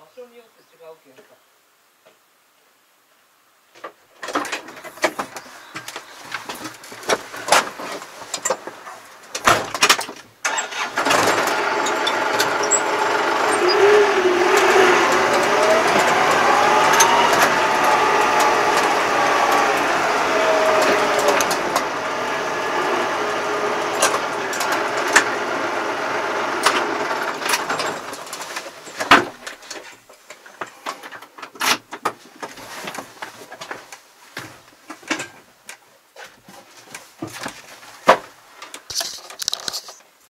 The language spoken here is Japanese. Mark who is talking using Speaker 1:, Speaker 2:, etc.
Speaker 1: 場所によって違うけんさ。